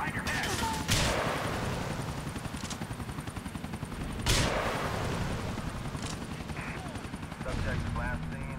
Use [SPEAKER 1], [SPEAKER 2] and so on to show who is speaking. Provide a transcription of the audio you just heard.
[SPEAKER 1] Subject
[SPEAKER 2] last seen.